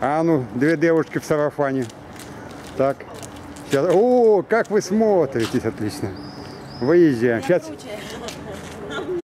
А ну, две девушки в сарафане. Так. Сейчас. О, как вы смотритесь, отлично. Выезжаем. Сейчас, Круче.